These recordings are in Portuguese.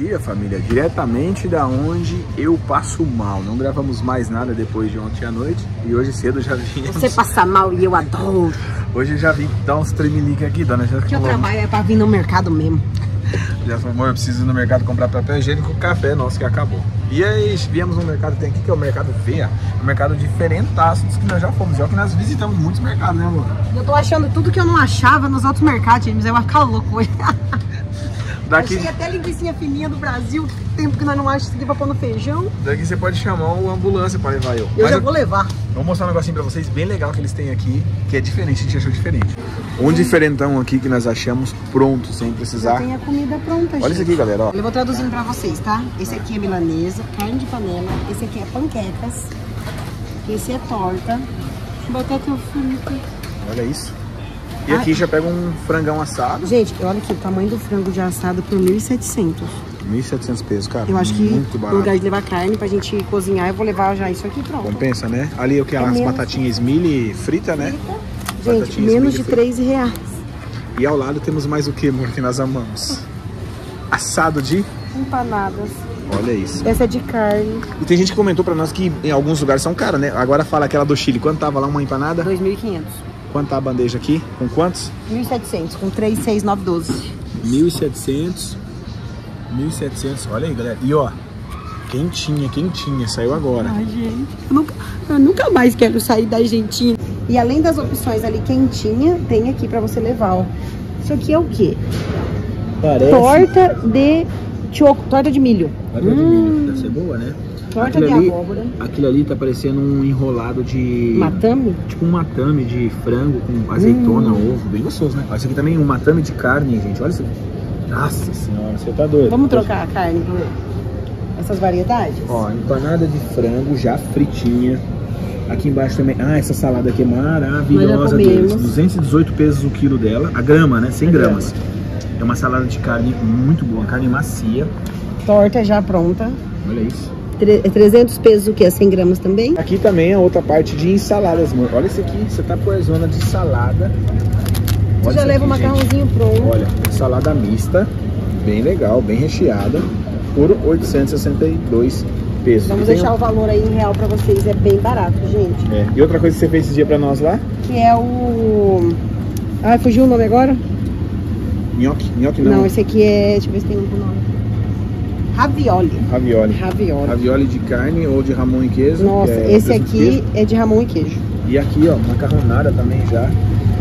dia, família. Diretamente da onde eu passo mal. Não gravamos mais nada depois de ontem à noite. E hoje cedo já vim. Você passa mal e eu adoro. Hoje já vim dar uns tremelique aqui, dona Jéssica. Que eu trabalho é pra vir no mercado mesmo. Já falou, amor, eu preciso ir no mercado comprar papel higiênico, café nosso que acabou. E aí, viemos no mercado, tem aqui que é o mercado Veia, um mercado diferentaço dos que nós já fomos. Já que nós visitamos muitos mercados, né, amor? Eu tô achando tudo que eu não achava nos outros mercados, mas eu vou ficar louco hoje. Daqui, Achei até linguiça fininha do Brasil, tempo que nós não achamos isso aqui pra pôr no feijão. daqui você pode chamar uma ambulância pra levar eu. Eu Mas já eu- vou levar. Vou mostrar um negocinho pra vocês bem legal que eles têm aqui, que é diferente, a gente achou diferente. Um diferentão aqui que nós achamos pronto, sem precisar. tem a comida pronta, Olha isso aqui, galera, ó. Eu vou traduzindo pra vocês, tá? Esse aqui é milanesa, carne de panela. Esse aqui é panquecas. Esse é torta. Batata frita. Olha isso. E aqui já pega um frangão assado, Gente, olha aqui, o tamanho do frango de assado por 1.700. 1.700 pesos, cara. Eu acho que Muito no barato. lugar de levar carne pra gente cozinhar, eu vou levar já isso aqui pronto. Compensa, né? Ali o que? É As menos. batatinhas milho frita, né? Gente, Batatinhas menos de milho frita. 3 reais. E ao lado temos mais o que, amor, que nós amamos? Assado de... Empanadas. Olha isso. Essa é de carne, E tem gente que comentou pra nós que em alguns lugares são caras, né? Agora fala aquela do Chile. Quanto tava lá uma empanada? 2.500. Quanto tá a bandeja aqui? Com quantos? 1.700, com 3, 6, 9, 12. 1.700. 1.700. Olha aí, galera. E ó, quentinha, quentinha. Saiu agora. Ai, gente, eu nunca, eu nunca mais quero sair da Argentina. E além das opções ali quentinha, tem aqui pra você levar, ó. Isso aqui é o quê? Parece. Torta de choco, torta de milho. Olha de milho. Deve ser boa, né? Torta Aquilo de ali- abóbora. Aquilo ali tá parecendo um enrolado de... Matame? Tipo um matame de frango com azeitona, ovo. Bem gostoso, né? Olha, isso aqui também é um matame de carne, gente. Olha isso aqui. Nossa senhora, você tá doido. Vamos trocar a carne por essas variedades? Ó, empanada de frango já fritinha. Aqui embaixo também. Ah, essa salada aqui é maravilhosa deles. comemos. 218 pesos o quilo dela. A grama, né? 100 A gramas. É uma salada de carne muito boa, carne macia. Torta já pronta. Olha isso. Tre- 300 pesos o quê? 100 gramas também? Aqui também é outra parte de ensaladas, amor. Olha isso aqui, você tá por zona de salada. Você Olha já leva o gente. macarrãozinho pronto. Olha, salada mista, bem legal, bem recheada, por 862 pesos. Vamos E deixar um- o valor aí em real pra vocês, é bem barato, gente. É, E outra coisa que você fez esse dia pra nós lá? Que é o... Ai, fugiu o nome agora? Nhoque? Nhoque Não, não, esse aqui é... Deixa eu ver se tem outro nome. Ravioli. ravioli. Ravioli. Ravioli de carne ou de ramon e queijo. Nossa, é esse aqui é de ramon e queijo. E aqui, ó, macarronada também já.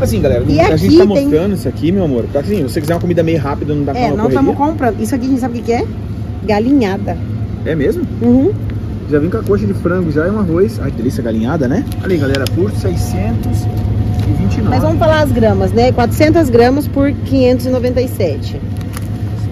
Assim, galera, E a gente tá tem- mostrando isso aqui, meu amor. Porque assim, se você quiser uma comida meio rápida, não dá pra É, não estamos comprando. Isso aqui a gente sabe o que que é? Galinhada. É mesmo? Uhum. Já vem com a coxa de frango já e um arroz. Ai, que delícia, galinhada, né? Olha aí, galera, por 629. Mas vamos falar as gramas, né? 400 gramas por 597.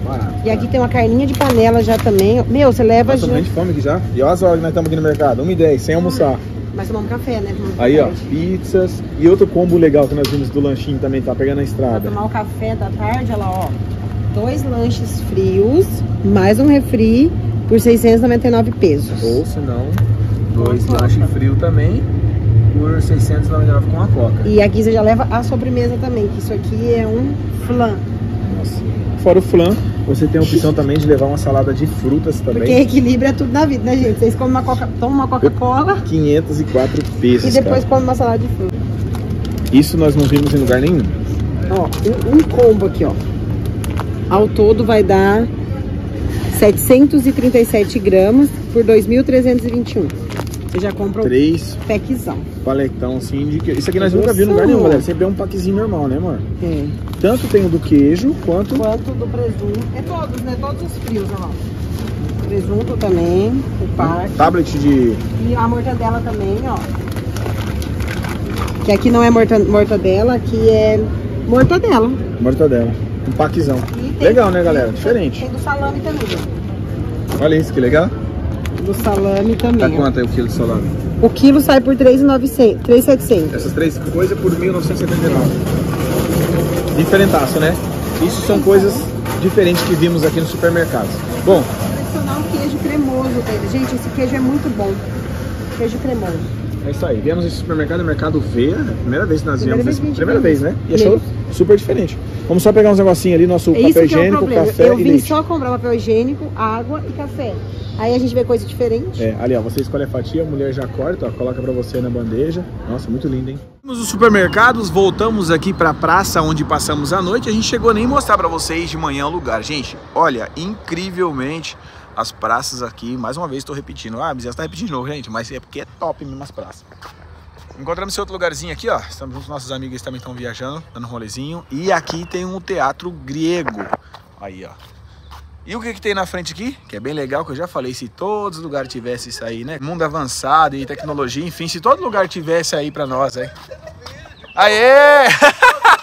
Barato, E aqui tem uma carninha de panela já também. Meu, você leva já... morrendo de fome aqui já. E olha as horas que nós estamos aqui no mercado. 1h10, sem almoçar. Mas tomamos café, né? Tomamos Aí, ó, pizzas. E outro combo legal que nós vimos do lanchinho também, tá pegando na Pra estrada. tomar o café da tarde, olha lá, ó. Dois lanches frios, mais um refri por 699 pesos. Ou se não, dois a lanches coca. frio também por 699 com a coca. E aqui você já leva a sobremesa também, que isso aqui é um flan. Nossa. Fora o flan, você tem a opção também de levar uma salada de frutas Porque também. equilíbrio é tudo na vida, né, gente? Vocês comem uma coca, tomam uma Coca-Cola 504 pesos, e depois comem uma salada de fruta. Isso nós não vimos em lugar nenhum. Ó, um, um combo aqui, ó. Ao todo vai dar 737 gramas por 2.321. Você já compra o Três packzão. paletão assim de queijo. Isso aqui nós nunca vimos em lugar nenhum, gostoso. galera. Sempre é um packzinho normal, né, amor? É. Tanto tem o do queijo quanto. Quanto do presunto. É todos, né? Todos os frios, lá. Presunto também, o par. Tablet de. E a mortadela também, ó. Que aqui não é morta, mortadela, aqui é mortadela. mortadela. Um packzão. Legal, né, galera? Diferente. Tem do salame também. Olha isso, que legal. Do salame também. Tá quanto aí o quilo de salame? O quilo sai por 3,900, 3,700. Essas três coisas por 1979. Diferentaço, né? Isso são coisas diferentes que vimos aqui no supermercado. Bom, Tradicional queijo cremoso dele. Gente, esse queijo é muito bom. Queijo cremoso. É isso aí. Viemos nesse supermercado, mercado Veia. Primeira vez que nós Primeira viemos. vez primeira vez, né? E achou super diferente. Vamos só pegar uns negocinhos ali, nosso É isso papel que é o higiênico, problema. café Eu e vim leite. só comprar papel higiênico, água e café. Aí a gente vê coisa diferente. É, ali ó, você escolhe a fatia, a mulher já corta, ó, coloca pra você na bandeja. Nossa, muito lindo, hein? Nos supermercados, voltamos aqui pra praça onde passamos a noite. A gente chegou nem mostrar pra vocês de manhã o lugar. Gente, olha, incrivelmente as praças aqui, mais uma vez estou repetindo. Ah, mas já está repetindo de novo, gente, mas é porque é top mesmo as praças. Encontramos esse outro lugarzinho aqui, ó. Estamos juntos, nossos amigos também estão viajando, dando um rolezinho. E aqui tem um teatro grego. Aí, ó. E o que, que tem na frente aqui? Que é bem legal, que eu já falei, se todos os lugares tivessem isso aí, né? Mundo avançado e tecnologia, enfim, se todo lugar tivesse aí pra nós, aí. Aê!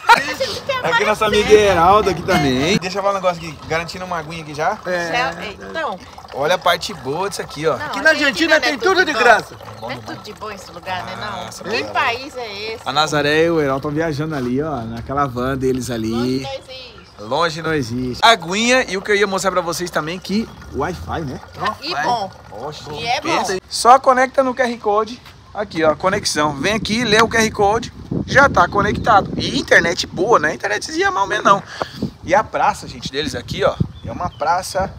Aqui nossa amiga Heraldo aqui também. Deixa eu falar um negócio aqui, garantindo uma aguinha aqui já. É. Então, Olha a parte boa disso aqui, ó. não, Aqui na Argentina não é tem tudo de bom. graça. Não é tudo de bom esse lugar, né? Nossa, Não. Que cara. país é esse? A Nazaré e o Heraldo estão viajando ali, ó, naquela van deles ali. Longe não existe. Longe não existe. Aguinha e o que eu ia mostrar pra vocês também que Wi-Fi, né? E bom. Poxa, E é bom. Só conecta no QR Code. Aqui, ó, conexão. Vem aqui, lê o QR Code, já tá conectado. E internet boa, né? Internet ia mal mesmo não. E a praça, gente, deles aqui, ó, é uma praça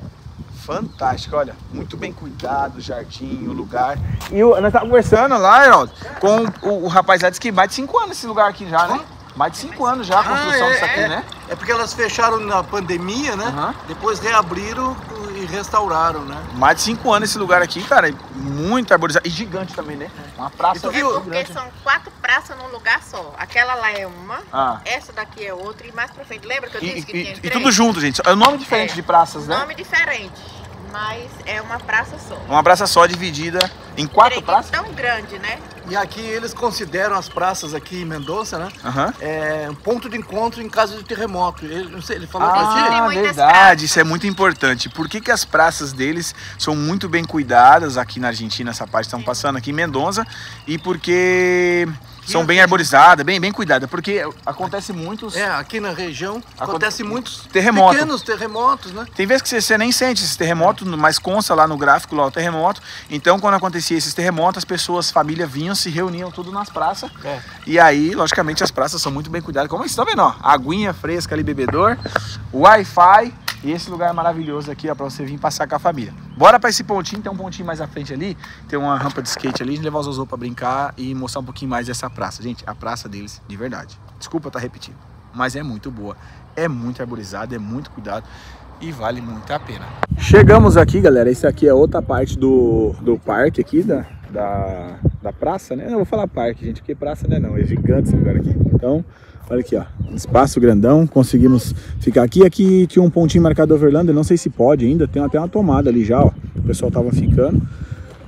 fantástica, olha, muito bem cuidado, jardim, o lugar. E o, nós tava conversando lá, Heraldo, com o, o rapaz lá, disse que mais de 5 anos esse lugar aqui já, né? Mais de 5 anos já a construção Ah, é, disso aqui, é. né? É porque elas fecharam na pandemia, né? Aham. Depois reabriram e restauraram, né? Mais de 5 anos esse lugar aqui, cara, muito arborizado. E gigante também, né? Uma praça E tu É viu? porque grande. são quatro praças num lugar só. Aquela lá é uma, Ah. essa daqui é outra e mais pra frente. Lembra que eu E, disse que e- tinha e tudo junto, gente. É um nome diferente É. de praças, né? Nome diferente, mas é uma praça só. Uma praça só dividida em quatro praças? tão grande, né? E aqui eles consideram as praças aqui em Mendoza, né? Aham. É um ponto de encontro em caso de terremoto. Ele, não sei, ele falou Ah, verdade, isso é muito importante. Por que, que as praças deles são muito bem cuidadas aqui na Argentina, essa parte estão passando aqui em Mendonça, e porque são bem arborizadas, bem, bem cuidadas, porque acontece muitos... É, aqui na região acontece muitos Terremoto. pequenos terremotos, né? Tem vezes que você, você nem sente esses terremotos, mas consta lá no gráfico lá o terremoto. Então, quando acontecia esses terremotos, as pessoas, família vinham, se reuniam tudo nas praças. É. E aí, logicamente, as praças são muito bem cuidadas. Como vocês estão vendo, ó, aguinha fresca ali, bebedor, Wi-Fi e esse lugar maravilhoso aqui, ó, pra você vir passar com a família. Bora pra esse pontinho, tem um pontinho mais à frente ali, tem uma rampa de skate ali, a gente levar os Zozô pra brincar e mostrar um pouquinho mais dessa praça. Gente, a praça deles, de verdade. Desculpa estar repetindo, mas é muito boa. É muito arborizada, é muito cuidado e vale muito a pena. Chegamos aqui, galera. Esse aqui é outra parte do, do parque aqui, da, da, da praça, né? Eu vou falar parque, gente, porque praça não é não, é gigante esse lugar aqui. Então, olha aqui, ó, espaço grandão, conseguimos ficar aqui. Aqui tinha um pontinho marcado Overlander, não sei se pode ainda, tem até uma tomada ali já, ó. O pessoal tava ficando.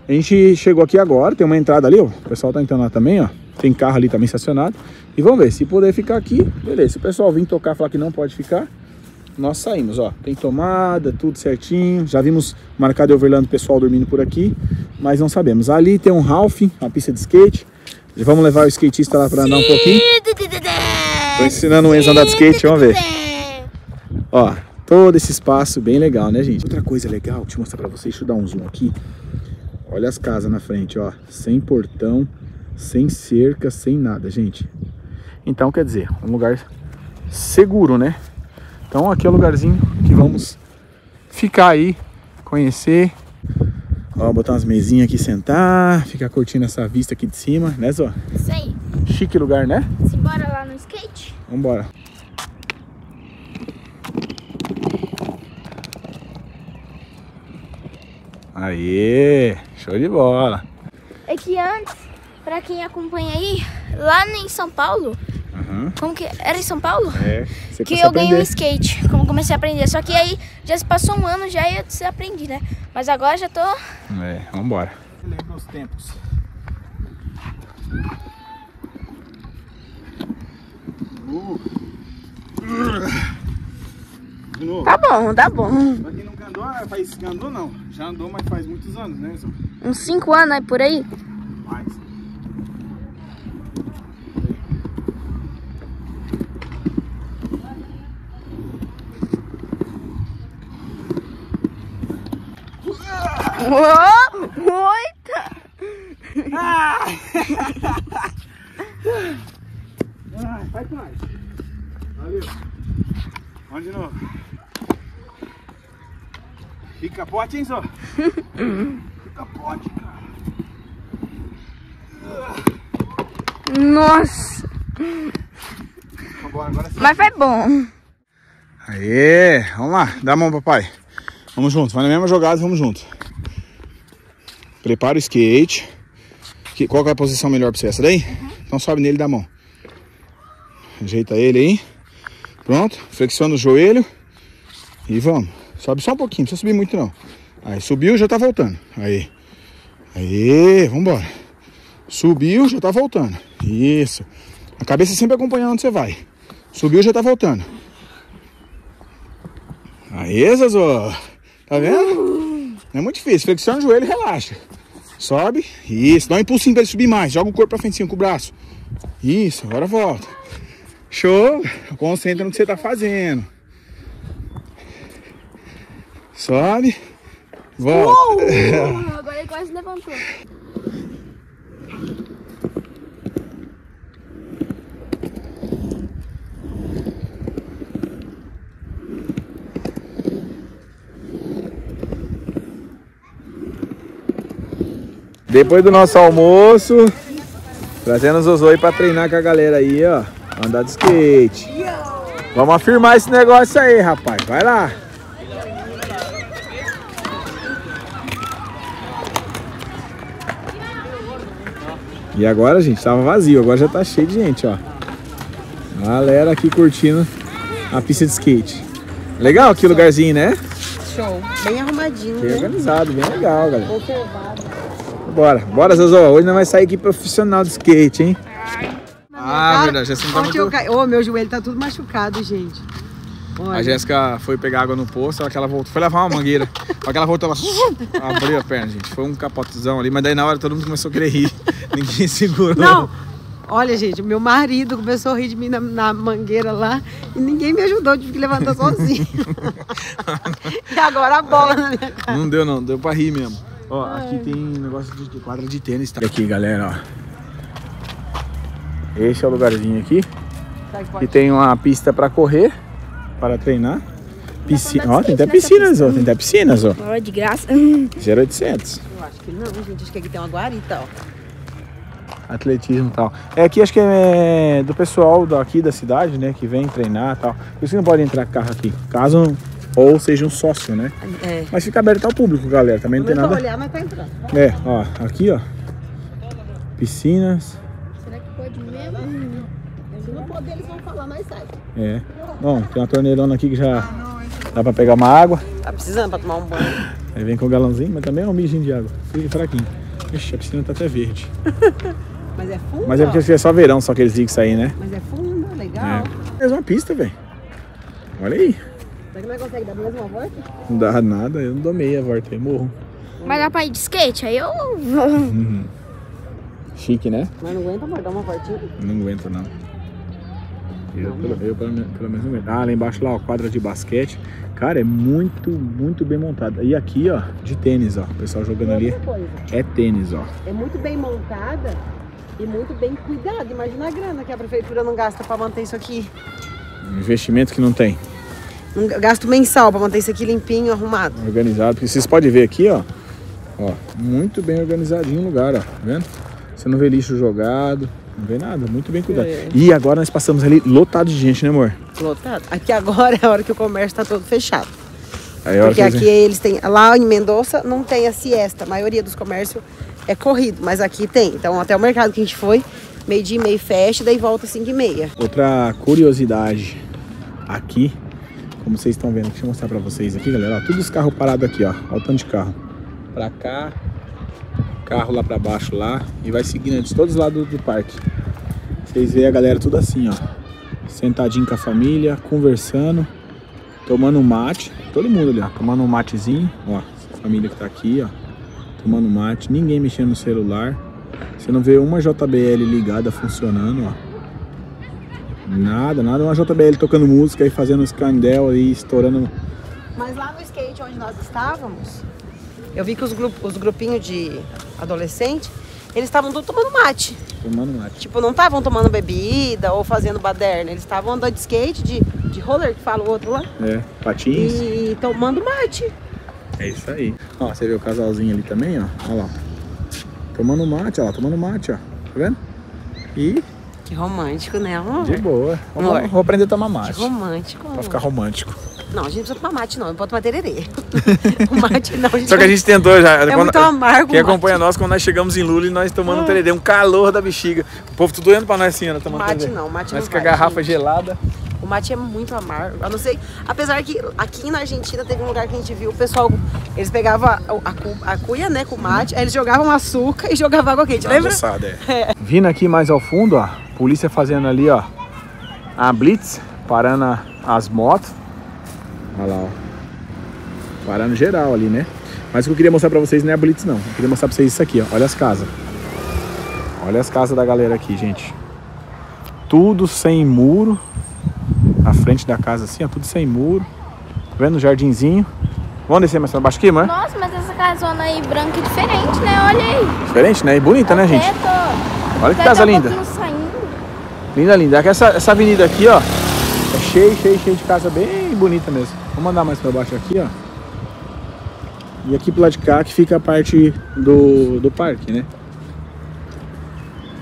A gente chegou aqui agora, tem uma entrada ali, ó. O pessoal tá entrando lá também, ó. Tem carro ali também estacionado. E vamos ver, se puder ficar aqui, beleza. Se o pessoal vir tocar falar que não pode ficar, nós saímos, ó. Tem tomada, tudo certinho. Já vimos marcado Overland o pessoal dormindo por aqui, mas não sabemos. Ali tem um Ralph, uma pista de skate. Vamos levar o skatista lá para andar um pouquinho. Tô ensinando o Enzo a andar de skate, vamos ver. Ó, todo esse espaço bem legal, né, gente? Outra coisa legal, deixa eu mostrar pra vocês, deixa eu dar um zoom aqui. Olha as casas na frente, ó. Sem portão, sem cerca, sem nada, gente. Então, quer dizer, um lugar seguro, né? Então aqui é o lugarzinho que vamos ficar aí, conhecer. Ó, botar umas mesinhas aqui, sentar, ficar curtindo essa vista aqui de cima, né, Zó? Isso aí. Chique lugar, né? Simbora lá no skate? Vambora. Aê, show de bola. É que antes, pra quem acompanha aí, lá em São Paulo, Aham, como que era em São Paulo? é. Você Que eu ganhei um skate, como comecei a aprender. Só que aí já se passou um ano já e eu desaprendi, né? Mas agora já tô. É, vambora. Lembra os tempos. De novo. Tá bom, tá bom. Pra quem nunca andou, ah, faz, andou não. Já andou, mas faz muitos anos, né? Uns 5 anos aí por aí. Mais. Oita! Ai! Ai, faz mais. Valeu. Vamos de novo. Fica pote, hein, Zó? Fica pote, cara. Nossa, Vambora, agora sim. mas foi bom. Aê, vamos lá, dá a mão, papai. Vamos junto, vai na mesma jogada, vamos junto. Prepara o skate. Que- Qual que é a posição melhor pra você? Essa daí? Então sobe nele e dá a mão. Ajeita ele aí. Pronto, flexiona o joelho. E vamos. Sobe só um pouquinho, não precisa subir muito não. Aí, subiu, já tá voltando. Aí. Aí, vambora. Subiu, já tá voltando. Isso. A cabeça sempre acompanhando onde você vai. Subiu, já tá voltando. Aí, Zazô. Tá vendo? Não é muito difícil. Flexiona o joelho e relaxa. Sobe. Isso. Dá um impulsinho pra ele subir mais. Joga o corpo pra frente assim, com o braço. Isso. Agora volta. Show. Concentra no que você tá fazendo. Sobe. Volta. Agora ele quase levantou. Depois do nosso almoço, trazendo o Zozô aí pra treinar com a galera aí, ó. Andar de skate. Vamos afirmar esse negócio aí, rapaz. Vai lá. E agora, gente, tava vazio. Agora já tá cheio de gente, ó. Galera aqui curtindo a pista de skate. Legal aqui o lugarzinho, né? Show. Bem arrumadinho, Bem né? organizado, bem legal, galera. Conservado. Bora, bora, Zozó. Hoje nós vai sair aqui profissional de skate, hein? Ah, verdade. A Jéssica, não tá eu muito... caí. Ô, meu joelho tá tudo machucado, gente. Olha. a Jéssica foi pegar água no poço, só que ela voltou. Foi levar uma mangueira. Só que ela voltou, ela abriu a perna, gente. Foi um capotezão ali, mas daí na hora todo mundo começou a querer rir. Ninguém segurou. Não! Olha, gente, meu marido começou a rir de mim na, na mangueira lá e ninguém me ajudou, tive que levantar sozinho. e agora a bola na minha cara. Não deu não, deu pra rir mesmo. Ó, aqui tem negócio de, de quadra de tênis. Tá? Aqui, galera, ó. Esse é o lugarzinho aqui. E tem uma pista pra correr, para treinar. Piscina, ó, tem até piscinas, ó. Tem até piscinas, ó. Ó, de graça. 0800. Eu acho que não, gente. Acho que aqui tem uma guarita, ó. atletismo e tal. É aqui acho que é do pessoal daqui da cidade, né, que vem treinar e tal. Por isso que não pode entrar carro aqui, caso ou seja um sócio, né? É. Mas fica aberto ao público, galera, também não tem nada. olhar, mas tá entrando. É, ó, aqui, ó. Piscinas, Será que pode mesmo? Se não poder, eles vão falar, mas sai. é. Bom, tem uma torneirona aqui que já dá pra pegar uma água. Tá precisando pra tomar um banho. Aí vem com o galãozinho, mas também é um mijinho de água. Fica fraquinho. Ixi, a piscina tá até verde. Mas é fundo, Mas é porque ó. é só verão, só que eles dizem aí, né? Mas é fundo, legal. É. É uma pista, velho. Olha aí. Será que nós conseguimos dar mais uma volta? Não dá nada, eu não dou meia volta aí, morro. Mas dá pra ir de skate? Aí eu. Chique, né? Mas não aguenta, amor, dar uma voltinha. Não aguento não. Eu, pelo, eu pelo, menos- pelo menos não aguento. Ah, lá embaixo lá, ó, quadra de basquete. Cara, é muito, muito bem montada. E aqui, ó, de tênis, ó. O pessoal jogando ali coisa, é tênis, ó. é muito bem montada e muito bem cuidada. Imagina a grana que a prefeitura não gasta pra manter isso aqui. Um investimento que não tem. Um gasto mensal pra manter isso aqui limpinho, arrumado. Organizado. Porque vocês podem ver aqui, ó. Ó, muito bem organizadinho o lugar, ó. Tá vendo? Você não vê lixo jogado, não vê nada. Muito bem cuidado. É. E agora nós passamos ali lotado de gente, né, amor? Lotado. Aqui agora é a hora que o comércio tá todo fechado. Aí hora Porque aqui eles têm. Lá em Mendoza não tem a siesta. A maioria dos comércios é corrido, mas aqui tem. Então até o mercado que a gente foi, meio dia e meio fecha, daí volta 5 e meia. Outra curiosidade aqui, como vocês estão vendo, deixa eu mostrar pra vocês aqui, galera. Ó, todos os carros parados aqui, ó. Olha o tanto de carro. Pra cá, carro lá pra baixo lá. E vai seguindo de todos os lados do parque. Vocês veem a galera tudo assim, ó. Sentadinho com a família, conversando, tomando mate. Todo mundo ali, ó. Tomando um matezinho. Ó, família que tá aqui, ó. Tomando mate. Ninguém mexendo no celular. Você não vê uma JBL ligada funcionando, ó. Nada, nada. Uma JBL tocando música e fazendo os candel aí, estourando. Mas lá no skate onde nós estávamos, eu vi que os, grup os grupinhos de adolescente, Eles estavam tomando mate. Tomando mate. Tipo, não estavam tomando bebida ou fazendo baderna. Eles estavam andando de skate, de, de roller, que fala o outro lá. É, patins. E tomando mate. É isso aí. Ó, você vê o casalzinho ali também, ó. Olha lá. Tomando mate, ó lá, tomando mate, ó. Tá vendo? E Que romântico, né, amor? de boa. Vamos, Amor. vou aprender a tomar Que mate. romântico. Pra amor. ficar romântico. Não, a gente não precisa tomar mate, não. Não pode tomar tererê. o mate não. A gente Só que a gente tentou já. É muito amargo Quem acompanha nós, quando nós chegamos em Lula e nós tomando um tererê, um calor da bexiga. O povo tudo doendo pra nós assim, ó, tomando Mate tererê. não, mate Nós não com a garrafa gente. gelada. O mate é muito amargo. A não ser. Apesar que aqui na Argentina teve um lugar que a gente viu o pessoal. Eles pegavam a, a, cu- a cuia, né, com mate, aí eles jogavam açúcar e jogavam água quente, lembra? é. Vindo aqui mais ao fundo, ó. Polícia fazendo ali, ó. A blitz, parando a- as motos. Olha lá, ó. Parando geral ali, né? Mas o que eu queria mostrar pra vocês não é a blitz, não. Eu queria mostrar pra vocês isso aqui, ó. Olha as casas. Olha as casas da galera aqui, gente. Tudo sem muro. Na frente da casa assim, ó. Tudo sem muro. Tá vendo o jardinzinho? Vamos descer mais pra baixo aqui, mano? Nossa, mas essa casona aí branca é diferente, né? Olha aí. Diferente, né? E bonita, né, gente? Teto. Olha que casa a linda. Linda, linda. Aqui Essa, essa avenida aqui, ó, é cheio, cheio, cheio de casa bem bonita mesmo. Vamos andar mais pra baixo aqui, ó. E aqui pro lado de cá que fica a parte do, do parque, né?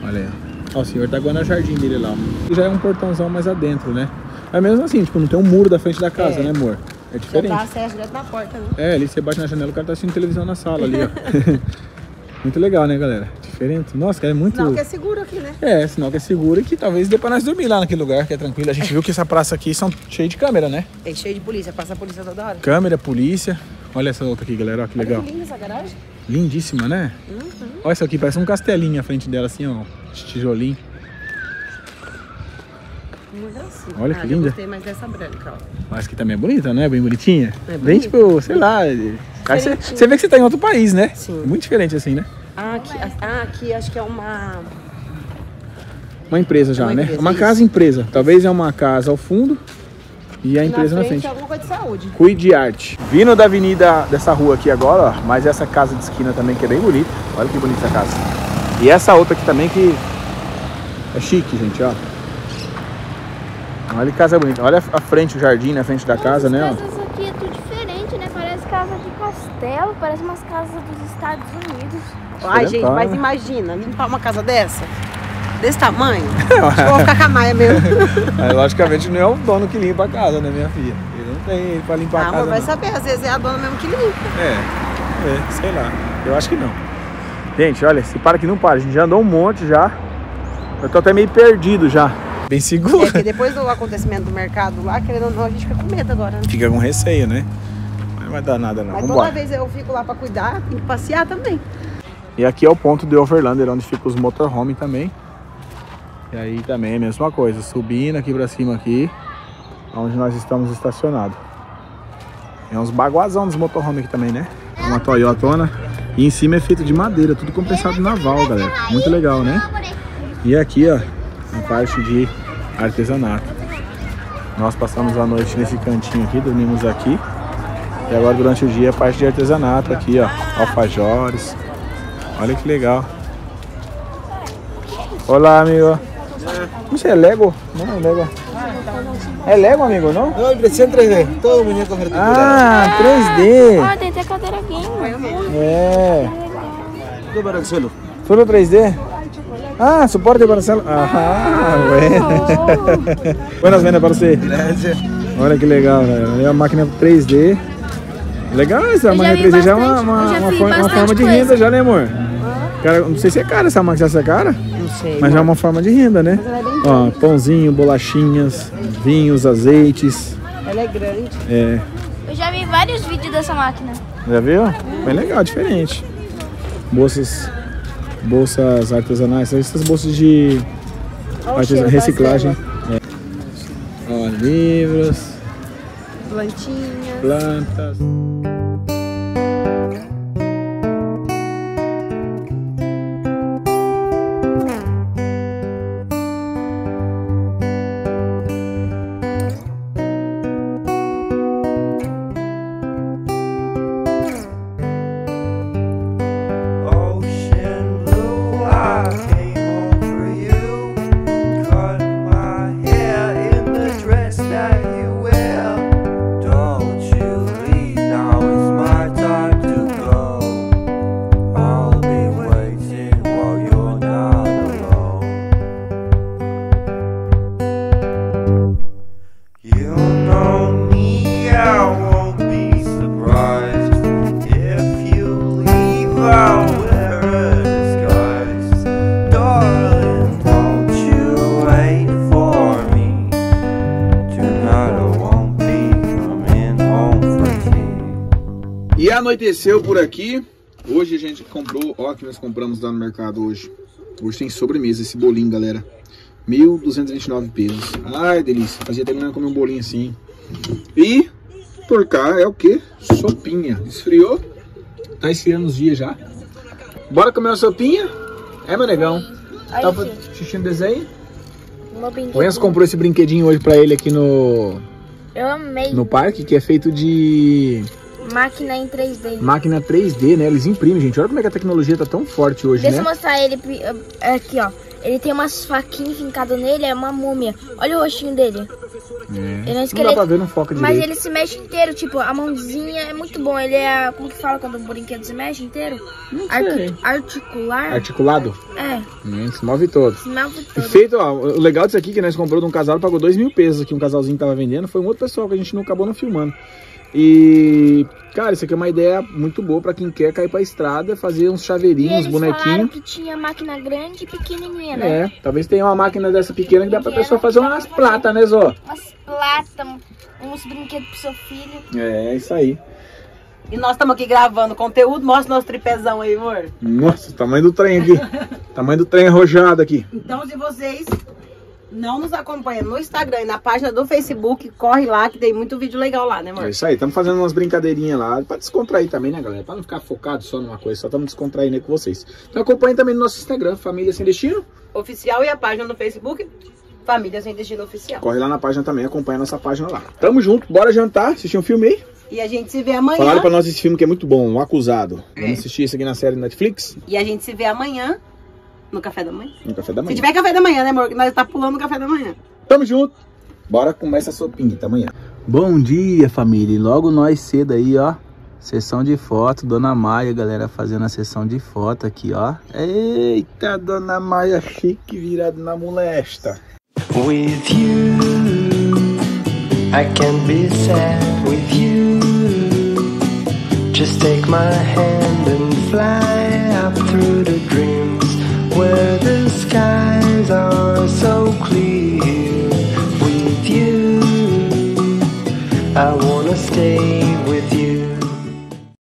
Olha aí, ó. Ó, o senhor tá agora no jardim dele lá, ó. Já é um portãozão mais adentro, né? Mas mesmo assim, tipo, não tem um muro da frente da casa, É. né, amor? É Já diferente. dá acesso direto na porta, né? É, ali você bate na janela, o cara tá assistindo televisão na sala ali, ó. muito legal, né, galera? Diferente. Nossa, cara, é muito... Não, que é seguro aqui, né? É, sinal que é seguro e que talvez dê pra nós dormir lá naquele lugar, que é tranquilo. A gente viu que essa praça aqui são cheia de câmera, né? É cheio de polícia, passa a polícia toda hora. Câmera, polícia. Olha essa outra aqui, galera, ó, que legal. Olha que linda essa garagem. Lindíssima, né? Olha essa aqui, parece um castelinho à frente dela, assim, ó. de Tijolinho. Assim. Olha que ah, eu linda. gostei mais dessa branca, ó. Mas que também é bonita, né? Bem bonitinha. É Bem tipo, sei lá. Você, você vê que você tá em outro país, né? Sim. Muito diferente assim, né? Ah, aqui, ah, aqui acho que é uma. Uma empresa já, Uma né? empresa, uma isso. casa empresa. Talvez é uma casa ao fundo e a empresa na frente. frente. é alguma de saúde. Cuide Arte. Vindo da avenida dessa rua aqui agora, ó, mas essa casa de esquina também que é bem bonita. Olha que bonita essa casa. E essa outra aqui também que é chique, gente, ó. Olha que casa bonita. Olha a frente, o jardim na frente da casa, né? Ó. casas aqui é tudo diferente, né? Parece casa parece umas casas dos Estados Unidos. Ai, gente, mas imagina, limpar uma casa dessa? Desse tamanho? Que vou ficar com a Maia mesmo. Mas, logicamente não é o dono que limpa a casa, né, minha filha? Ele não tem pra limpar Ah, a casa. vai não. saber, às vezes é a dona mesmo que limpa. É, é, sei lá. Eu acho que não. Gente, olha, se para que não para. A gente já andou um monte já. Eu tô até meio perdido já. Bem É seguro. porque depois do acontecimento do mercado lá, querendo ou não, a gente fica com medo agora, né? Fica com receio, né? Não vai dar nada não. Mas toda Vambora. vez eu fico lá pra cuidar, tem que passear também. E aqui é o ponto de Overlander, onde fica os motorhome também. E aí também é a mesma coisa, subindo aqui pra cima aqui, onde nós estamos estacionados. É uns baguazão dos motorhome aqui também, né? Uma Toyotona. E em cima é feito de madeira, tudo compensado naval, galera. Muito legal, né? E aqui, ó, a parte de artesanato. Nós passamos a noite nesse cantinho aqui, dormimos aqui. E agora durante o dia a parte de artesanato aqui, ó, alfajores. Olha que legal. Olá, amigo. Isso é Lego? Não é Lego. É Lego, amigo, não? No, impresión 3D, todo muñecos articulados. Ah, 3D. Ó, tem até cadeira gamer. É. Todo para el suelo. Tudo 3D? Ah, suporte para celular. Ah, bueno. Buenas vendas para você. Gracias. Olha que legal, velho. É uma máquina 3D. Legal essa Eu máquina vi 3D já é uma, uma, uma forma, uma forma de coisa. renda já, né, amor? Cara, não sei se é cara essa máquina, se é cara, Não sei. mas já é uma forma de renda, né? é Ó, pãozinho, bolachinhas, vinhos, azeites. Ela é grande. É, Eu já vi vários vídeos dessa máquina. já viu? Bem legal, diferente. Bolsas, bolsas artesanais, essas bolsas de reciclagem. É. Ó, livros, Plantinhas. plantas. Anoiteceu por aqui. Hoje a gente comprou, ó, que nós compramos lá no mercado hoje. Hoje tem sobremesa esse bolinho, galera. 1.229 pesos. Ai, delícia. Fazia tempo que comer um bolinho assim. E por cá é o que? Sopinha. Esfriou. Tá esfriando os dias já. Bora comer uma sopinha? É, meu negão? Aí, Tá assistindo desenho? O Enzo comprou esse brinquedinho hoje pra ele aqui no, Eu amei. no parque, que é feito de Máquina em 3D. máquina 3D, né? Eles imprimem, gente. Olha como é que a tecnologia tá tão forte hoje, Deixa eu né? mostrar ele é aqui, ó. Ele tem umas faquinhas fincadas nele, é uma múmia. Olha o rostinho dele. É. Ele é Não dá pra ver no foco Mas direito. ele se mexe inteiro, tipo, a mãozinha é muito bom. Ele é, como que fala quando o brinquedo se mexe inteiro? Não sei. articular? Articulado? É, Hum, se move todo. se move E todo. feito, ó, o legal disso aqui que nós comprou de um casal, pagou dois mil pesos aqui, um casalzinho tava vendendo, foi um outro pessoal que a gente não acabou não filmando. E, cara, isso aqui é uma ideia muito boa pra quem quer cair pra estrada, fazer uns chaveirinhos, bonequinhos. que tinha máquina grande e pequenininha, né? É, talvez tenha uma máquina dessa pequena que dá pra pessoa fazer umas platas, né, Zó? Umas plata, uns brinquedos pro seu filho. É, isso aí. E nós estamos aqui gravando conteúdo. Mostra nosso tripézão aí, amor. Nossa, o tamanho do trem aqui. tamanho do trem arrojado aqui. Então, se vocês não nos acompanham no Instagram e na página do Facebook, corre lá que tem muito vídeo legal lá, né, É amor? isso aí, estamos fazendo umas brincadeirinhas lá, pra descontrair também, né, galera? Pra não ficar focado só numa coisa, só estamos descontraindo aí com vocês. Então acompanhem também no nosso Instagram, Família Sem Destino. Oficial e a página no Facebook, Família Sem Destino Oficial. Corre lá na página também, acompanha a nossa página lá. Tamo junto, bora jantar, assistir um filme aí. E a gente se vê amanhã. Falaram pra nós esse filme que é muito bom, O Acusado. É. Vamos assistir esse aqui na série Netflix, E a gente se vê amanhã no café da manhã. no café da Se manhã. tiver café da manhã, né, amor? Que nós tá pulando o café da manhã. Tamo junto. Bora começar a sopinha, até amanhã. Bom dia, família. E logo nós cedo aí, ó. Sessão de foto, Dona Maia, galera, fazendo a sessão de foto aqui, ó. Eita, Dona Maia chique virado na molesta. With you, I can be sad with you. Just take my hand and fly up through the dreams where the skies are so clear. With you, I wanna stay with you.